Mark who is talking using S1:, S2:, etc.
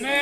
S1: Amen.